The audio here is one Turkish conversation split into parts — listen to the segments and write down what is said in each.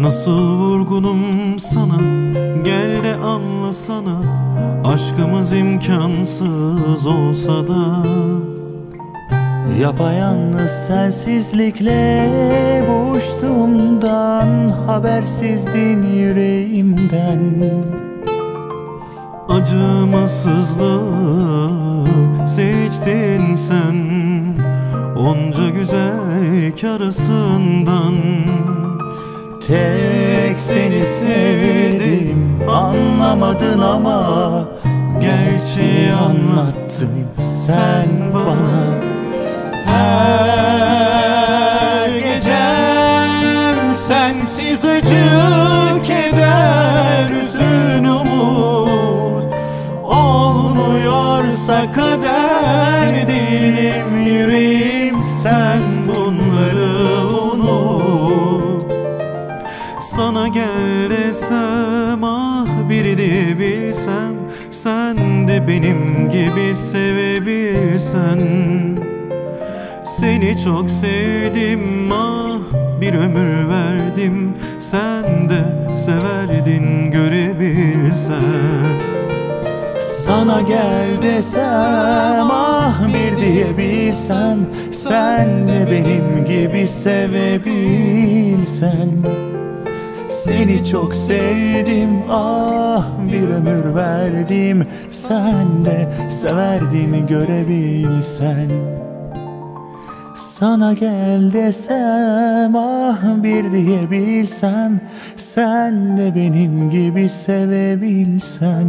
Nasıl vurgunum sana? Gel de anlasana Aşkımız imkansız olsa da. Yapayalnız sensizlikle boğuştuğumdan Habersizdin yüreğimden. Acımasızlığı seçtin sen Onca güzellik arasından Tek seni sevdim. Anlamadın ama Gerçeği anlattım sen bana. Her gecem sensiz acı keder üzün umut. Olmuyorsa kader desem ah bir de bilsem Sen de benim gibi sevebilsen. Seni çok sevdim ah bir ömür verdim Sen de severdin görebilsen Sana gel desem ah bir diyebilsem Sen de benim gibi sevebilsen Seni çok sevdim ah bir ömür verdim. Sen de severdin görebilsen. Sana gel desem ah bir diyebilsem. Sen de benim gibi sevebilsen.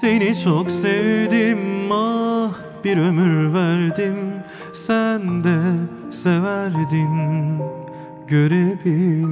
Seni çok sevdim ah bir ömür verdim. Sen de severdin görebilsem.